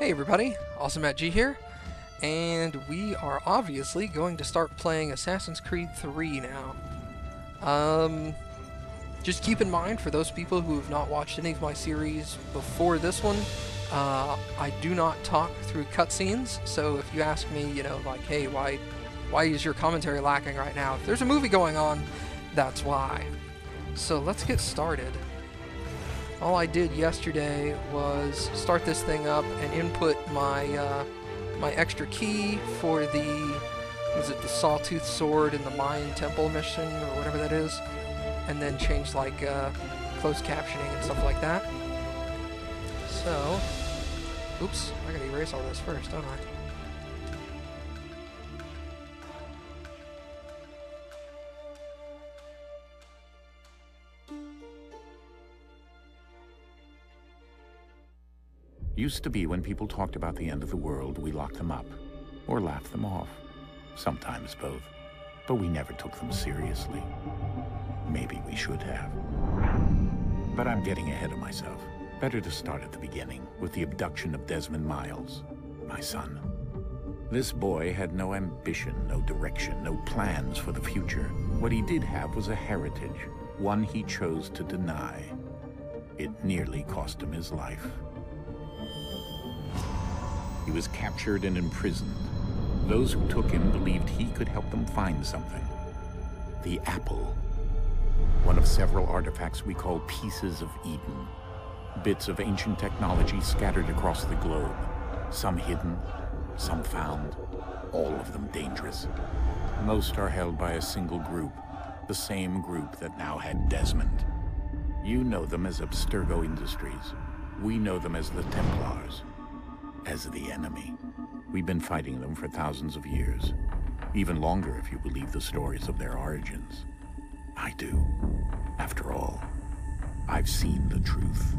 Hey everybody, Awesome Matt G here, and we are obviously going to start playing Assassin's Creed 3 now. Um, just keep in mind for those people who have not watched any of my series before this one, uh, I do not talk through cutscenes, so if you ask me, you know, like, hey, why, why is your commentary lacking right now? If there's a movie going on, that's why. So let's get started. All I did yesterday was start this thing up and input my uh, my extra key for the is it the Sawtooth Sword in the Mayan Temple mission or whatever that is, and then change like uh, closed captioning and stuff like that. So, oops, I gotta erase all this first, don't I? Used to be when people talked about the end of the world, we locked them up. Or laughed them off. Sometimes both. But we never took them seriously. Maybe we should have. But I'm getting ahead of myself. Better to start at the beginning, with the abduction of Desmond Miles, my son. This boy had no ambition, no direction, no plans for the future. What he did have was a heritage, one he chose to deny. It nearly cost him his life. He was captured and imprisoned. Those who took him believed he could help them find something. The Apple. One of several artifacts we call Pieces of Eden. Bits of ancient technology scattered across the globe. Some hidden, some found, all of them dangerous. Most are held by a single group, the same group that now had Desmond. You know them as Abstergo Industries. We know them as the Templars as the enemy. We've been fighting them for thousands of years. Even longer if you believe the stories of their origins. I do. After all, I've seen the truth.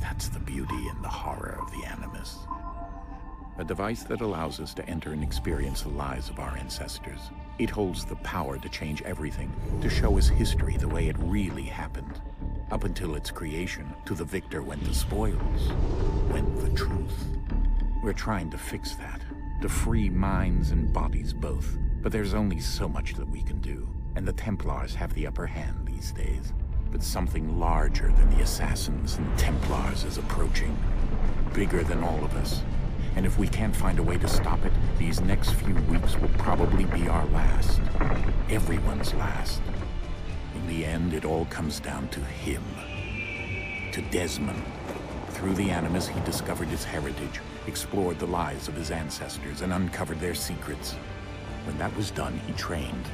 That's the beauty and the horror of the Animus. A device that allows us to enter and experience the lives of our ancestors. It holds the power to change everything, to show us history the way it really happened. Up until its creation, to the victor went the spoils, went the truth. We're trying to fix that, to free minds and bodies both. But there's only so much that we can do, and the Templars have the upper hand these days. But something larger than the Assassins and Templars is approaching. Bigger than all of us. And if we can't find a way to stop it, these next few weeks will probably be our last. Everyone's last. In the end, it all comes down to him. To Desmond. Through the Animus, he discovered his heritage, explored the lives of his ancestors, and uncovered their secrets. When that was done, he trained.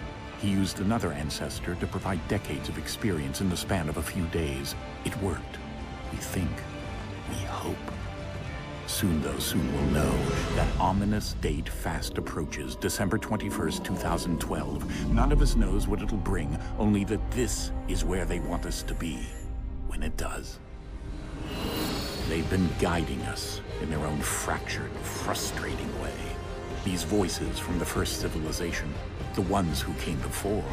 He used another ancestor to provide decades of experience in the span of a few days. It worked. We think. We hope. Soon, though, soon we'll know. That ominous date fast approaches, December 21st, 2012. None of us knows what it'll bring, only that this is where they want us to be. When it does. They've been guiding us in their own fractured, frustrating way. These voices from the first civilization, the ones who came before,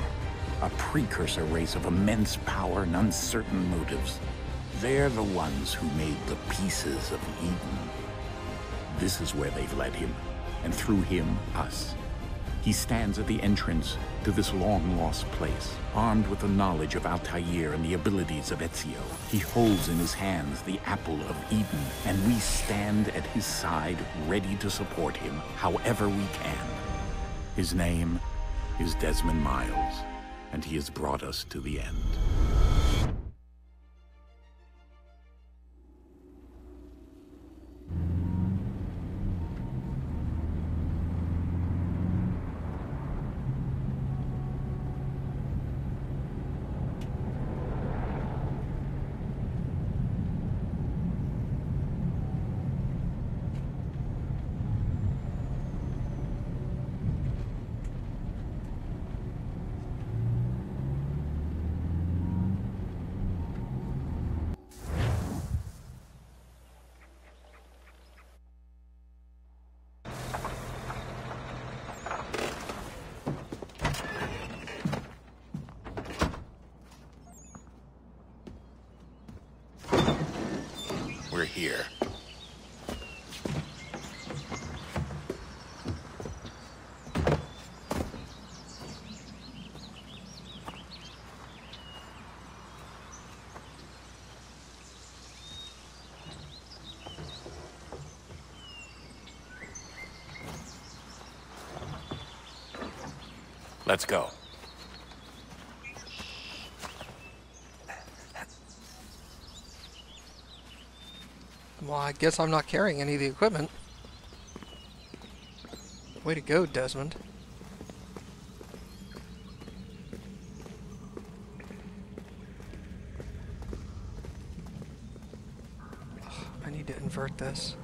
a precursor race of immense power and uncertain motives. They're the ones who made the pieces of Eden. This is where they've led him, and through him, us. He stands at the entrance to this long-lost place, armed with the knowledge of Altair and the abilities of Ezio. He holds in his hands the Apple of Eden, and we stand at his side, ready to support him however we can. His name is Desmond Miles, and he has brought us to the end. We're here. Let's go. Well, I guess I'm not carrying any of the equipment. Way to go, Desmond. I need to invert this.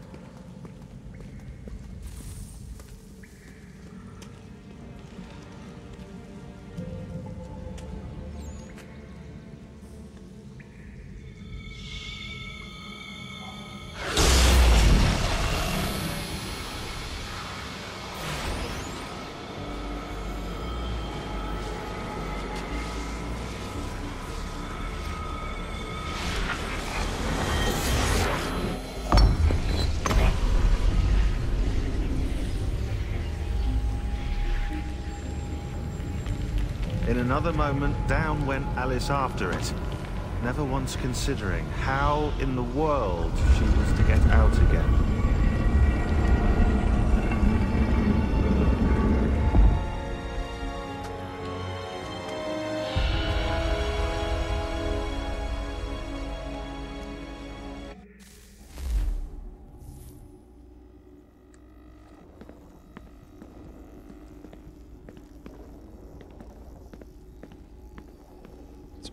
Another moment, down went Alice after it, never once considering how in the world she was to get out again.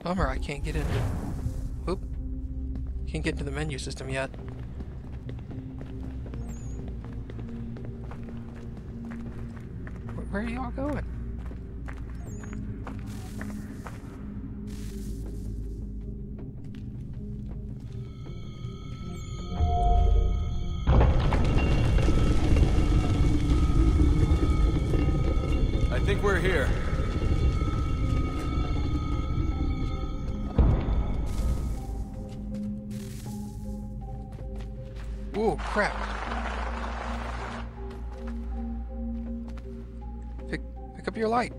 Bummer I can't get into... Oop. Can't get into the menu system yet. Where, are y'all going? I think we're here. Ooh, crap. Pick, pick up your light.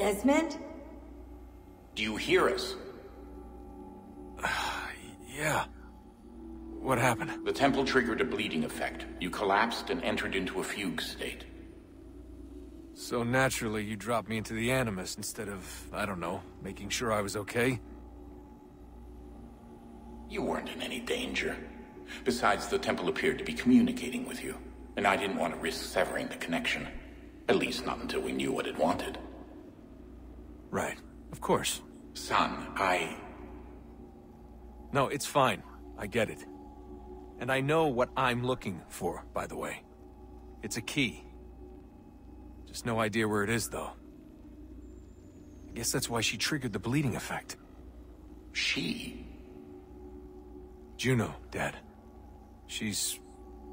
Desmond? Do you hear us? Yeah. What happened? The temple triggered a bleeding effect. You collapsed and entered into a fugue state. So naturally, you dropped me into the Animus instead of, I don't know, making sure I was okay? You weren't in any danger. Besides, the temple appeared to be communicating with you, and I didn't want to risk severing the connection. At least not until we knew what it wanted. Right. Of course. Son, I... No, it's fine. I get it. And I know what I'm looking for, by the way. It's a key. Just no idea where it is, though. I guess that's why she triggered the bleeding effect. She? Juno, Dad. She's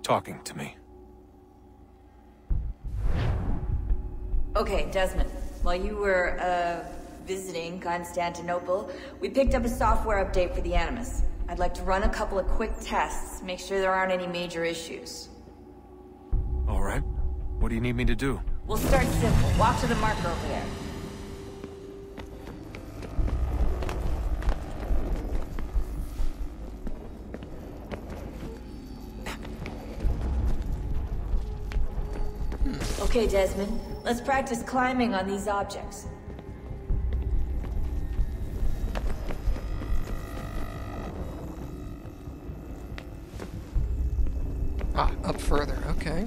talking to me. Okay, Desmond. While you were, uh, visiting Constantinople, we picked up a software update for the Animus. I'd like to run a couple of quick tests, make sure there aren't any major issues. All right. What do you need me to do? We'll start simple. Walk to the marker over there. Okay, Desmond. Let's practice climbing on these objects. Ah, up further. Okay.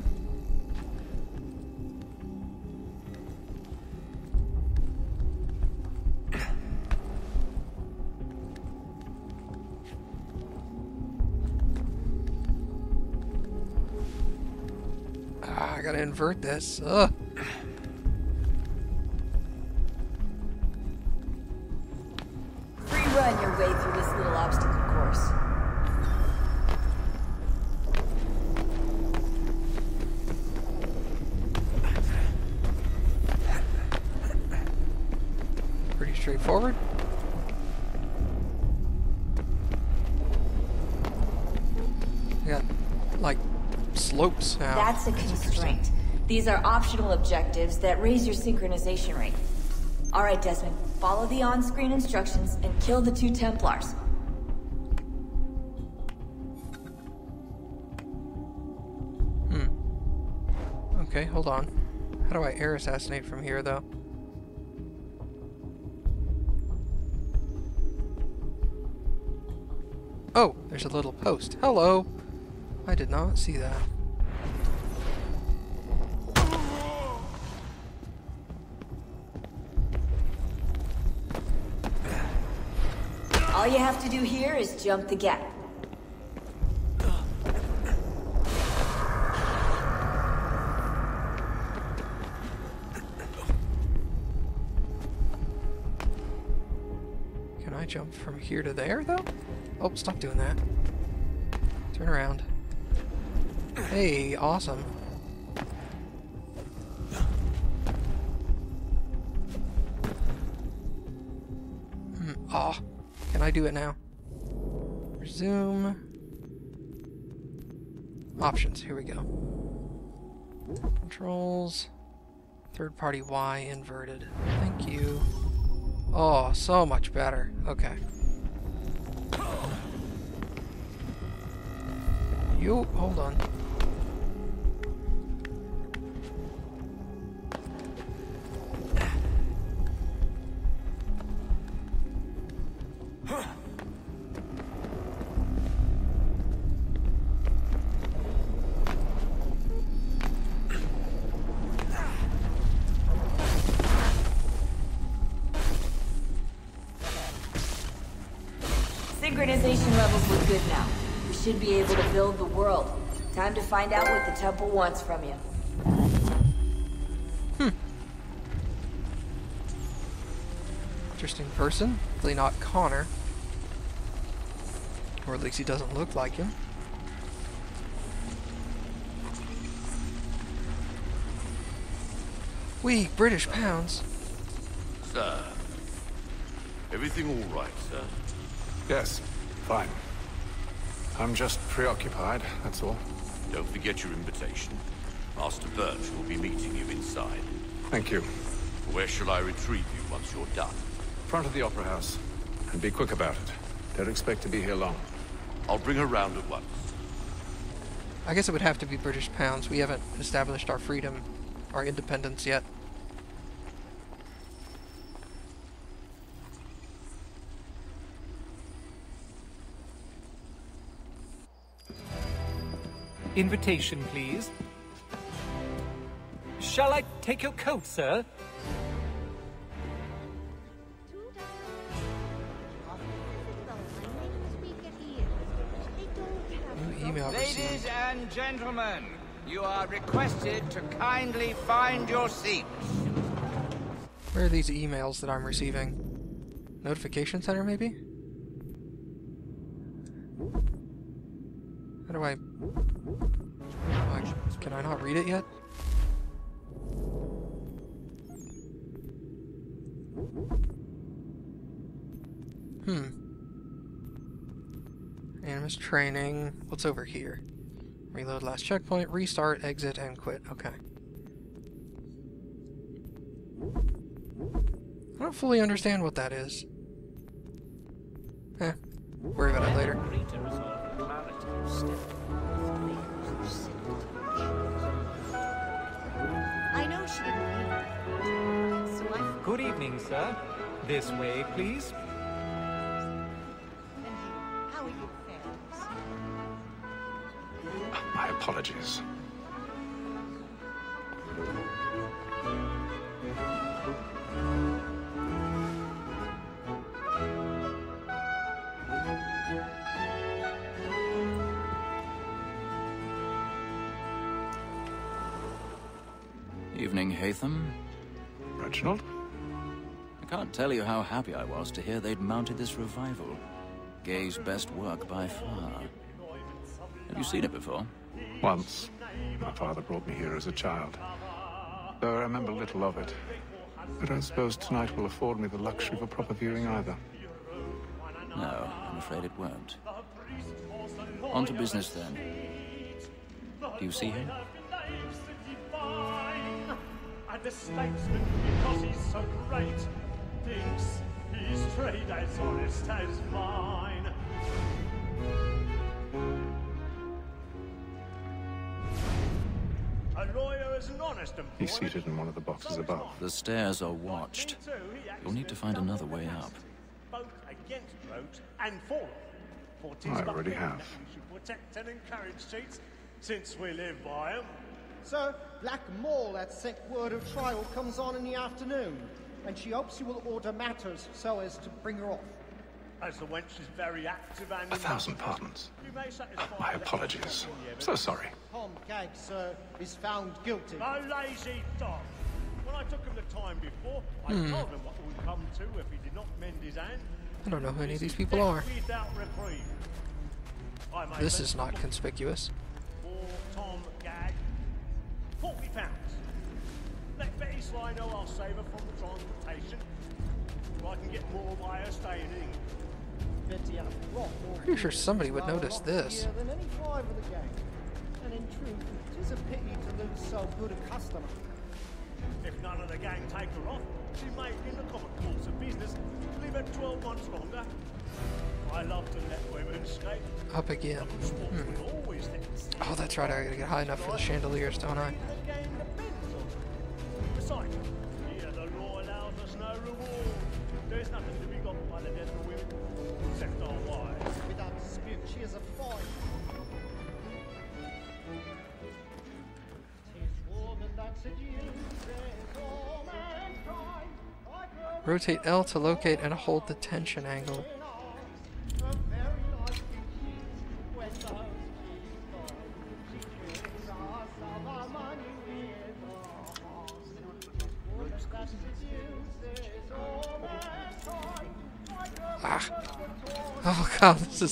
Ah, I gotta invert this. Ugh. That's a constraint. These are optional objectives that raise your synchronization rate. All right, Desmond. Follow the on-screen instructions and kill the two Templars. Hmm. Okay, hold on. How do I air assassinate from here, though? Oh, there's a little post. Hello! I did not see that. All you have to do here is jump the gap. Can I jump from here to there, though? Oh, stop doing that. Turn around. Hey, awesome. Ah, can I do it now? Resume. Options, here we go. Controls. Third party Y inverted. Thank you. Oh, so much better. Okay. You, hold on. Synchronization levels look good now. We should be able to build the world. Time to find out what the temple wants from you. Hmm. Interesting person. Hopefully not Connor. Or at least he doesn't look like him. We British pounds. Sir. Everything all right, sir? Yes, fine. I'm just preoccupied, that's all. Don't forget your invitation. Master Birch will be meeting you inside. Thank you. Where shall I retrieve you once you're done? Front of the Opera House. And be quick about it. Don't expect to be here long. I'll bring her round at once. I guess it would have to be British pounds. We haven't established our freedom, our independence yet. Invitation, please. Shall I take your coat, sir? New email Ladies and gentlemen, you are requested to kindly find your seats. Where are these emails that I'm receiving? Notification center, maybe? It yet? Hmm. Animus training. What's over here? Reload last checkpoint, restart, exit, and quit. Okay. I don't fully understand what that is. Eh. Worry about it later. Sir. This way, please. How are your affairs? Ah, my apologies. Evening, Haytham. Reginald? I can't tell you how happy I was to hear they'd mounted this revival. Gay's best work by far. Have you seen it before? Once. My father brought me here as a child. Though I remember little of it. But I don't suppose tonight will afford me the luxury of a proper viewing either. No, I'm afraid it won't. On to business then. Do you see him? And the statesman, because he's so great, thinks his trade as honest as mine. A lawyer is an honest employment. He's seated in one of the boxes above. The stairs are watched. You'll need to find another way up. Both against roads and for For 'tis I already have. We should protect and encourage cheats, since we live by 'em. Sir, Black Moll had sent word of trial comes on in the afternoon, and she hopes you will order matters so as to bring her off. As the wench is very active and... A thousand pardons. You may satisfy My apologies. on. So sorry. Tom Gag, sir, is found guilty. A lazy dog. When I took him the time before, I Hmm. told him what it would come to if he did not mend his hand. I don't know who any of these people are. Without reprieve. I made This is not conspicuous. For Tom Gag, forty pounds. Let Betty Sly know I'll save her from the transportation, so I can get more by staying in England. Betty had a lot more Pretty sure somebody would notice this. Than any five of the gang. And in truth, it is a pity to lose so good a customer. If none of the gang take her off, she may, in the common course of business, leave her 12 months longer. I love to let women skate. Up again. Hmm. Would always let them skate. Oh, that's right. I gotta get high enough for the chandeliers, don't I? Rotate L to locate and hold the tension angle. a very like you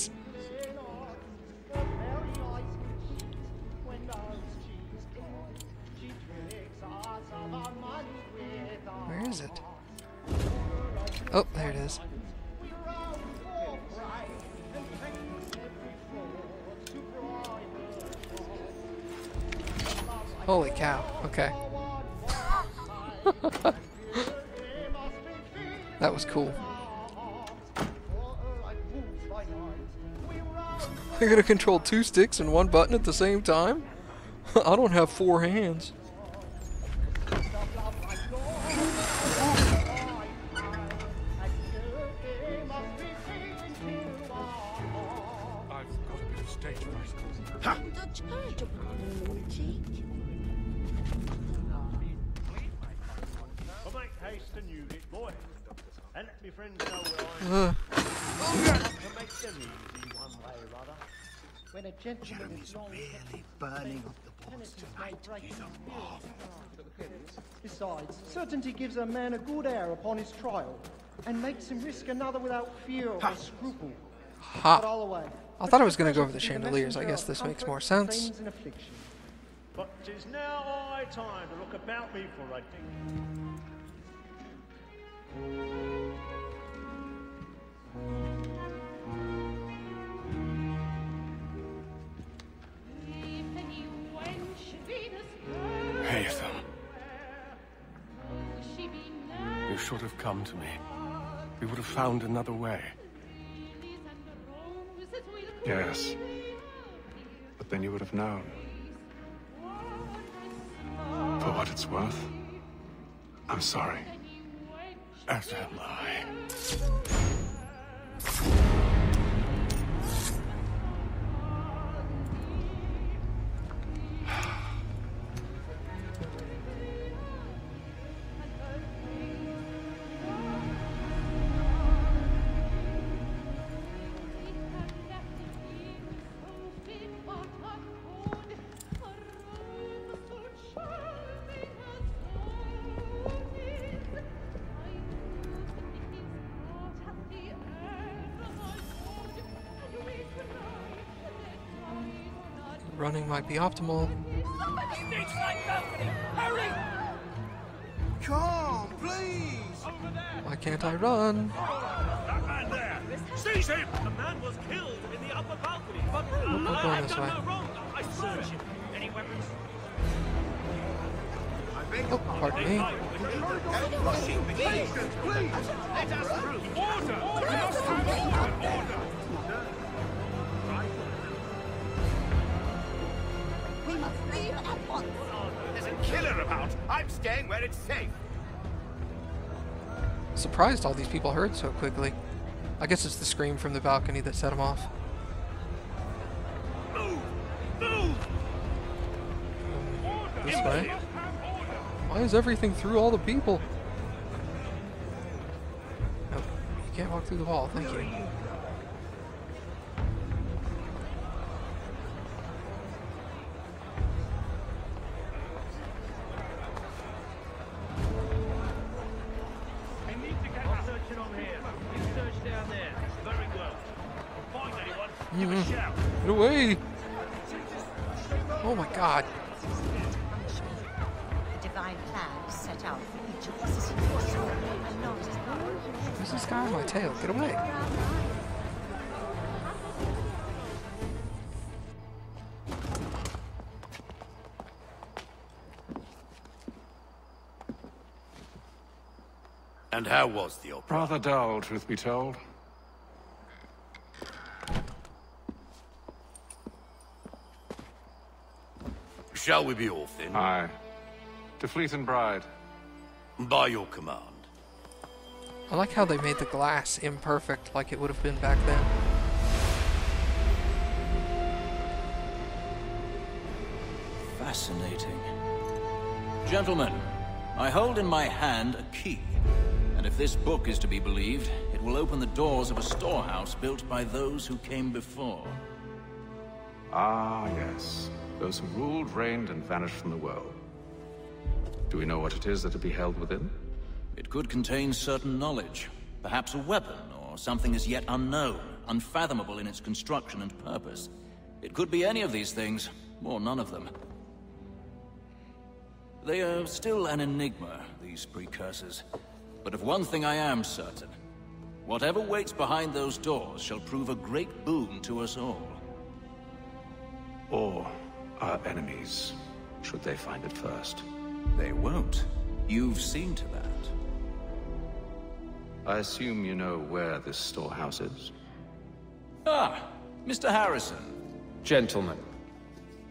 when I gotta control two sticks and one button at the same time? I don't have four hands. I've When a gentleman is long really burning up the boards tonight. He's a mob. Besides, certainty gives a man a good air upon his trial, and makes him risk another without fear or scruple. Ha. But all away. I thought I was gonna go over the chandeliers. I guess this makes more sense. Pains and affliction. But 'tis now high time to look about me for a dig. You should have come to me. We would have found another way. Yes. But then you would have known. For what it's worth, I'm sorry. As am I. Running might be optimal. Hurry! Come, please! Why can't I run? Oh, that man there! Seize him! The man was killed in the upper balcony, but uh, we're I going have this done way. no wrong. I searched him. Any weapons? Oh, pardon me. Please, please! Let us through! Order! We must have order! Order! Must leave at once! There's a killer about! I'm staying where it's safe! Surprised all these people heard so quickly. I guess it's the scream from the balcony that set them off. This way. Why is everything through all the people? Nope. You can't walk through the wall, thank you. Get away! Oh my god. The divine plan set out for each of us as he foresaw, and not as There's this guy on my tail. Get away. And how was the opera? Rather dull, truth be told. Shall we be off then? Aye. To Fleet and Bride. By your command. I like how they made the glass imperfect like it would have been back then. Fascinating. Gentlemen, I hold in my hand a key. And if this book is to be believed, it will open the doors of a storehouse built by those who came before. Ah, yes. Those who ruled, reigned, and vanished from the world. Do we know what it is that to be held within? It could contain certain knowledge. Perhaps a weapon, or something as yet unknown, unfathomable in its construction and purpose. It could be any of these things, or none of them. They are still an enigma, these precursors. But of one thing I am certain. Whatever waits behind those doors shall prove a great boon to us all. Or our enemies, should they find it first? They won't. You've seen to that. I assume you know where this storehouse is? Ah, Mr. Harrison. Gentlemen,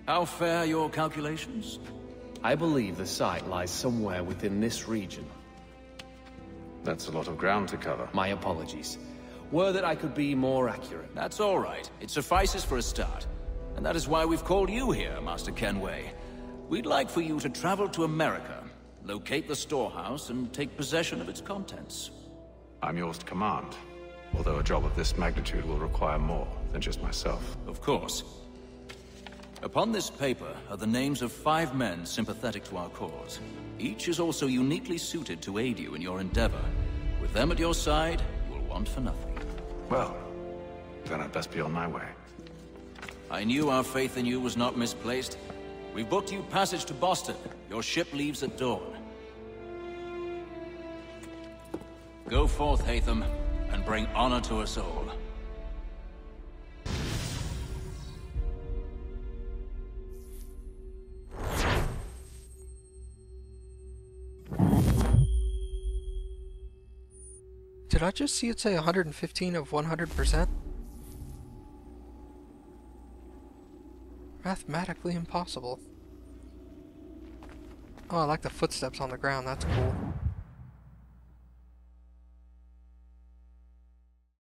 How fare your calculations? I believe the site lies somewhere within this region. That's a lot of ground to cover. My apologies. Were that I could be more accurate. That's all right. It suffices for a start. And that is why we've called you here, Master Kenway. We'd like for you to travel to America, locate the storehouse, and take possession of its contents. I'm yours to command. Although a job of this magnitude will require more than just myself. Of course. Upon this paper are the names of five men sympathetic to our cause. Each is also uniquely suited to aid you in your endeavor. With them at your side, you will want for nothing. Well, then I'd best be on my way. I knew our faith in you was not misplaced. We've booked you passage to Boston. Your ship leaves at dawn. Go forth, Haytham, and bring honor to us all. Did I just see it say 115 of 100%? Mathematically impossible. Oh, I like the footsteps on the ground, that's cool.